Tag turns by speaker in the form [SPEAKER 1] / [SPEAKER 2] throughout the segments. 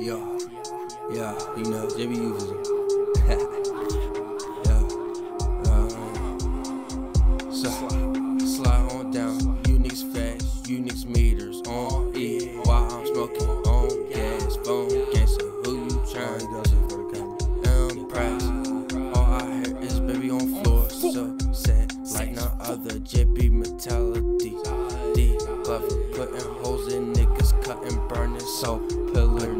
[SPEAKER 1] Yeah, yeah, you know, JB uses them. yeah, um, so, slide on down, Unix fast, Unix meters on E while I'm smoking on gas, phone gangster, who you trying to impress? All I hear is baby on floor, so sad, like no other JB mentality. D clever, putting holes in niggas, cutting, burning, so pillar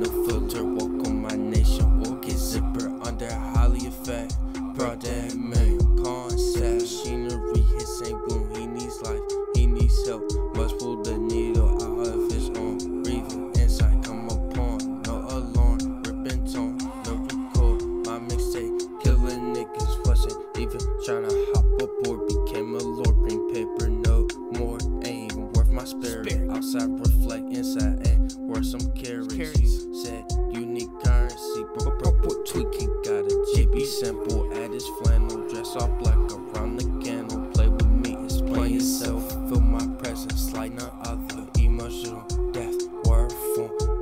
[SPEAKER 1] tryna hop aboard. Became a lord, bring paper, no more. Ain't worth my spirit. Outside, reflect inside, and worth some carrots. You said unique currency, but bro, bro, tweaking. Got a JB simple, add his flannel, dress all black around the candle. Play with me, explain yourself. Feel my presence like none other. Emotional death, word form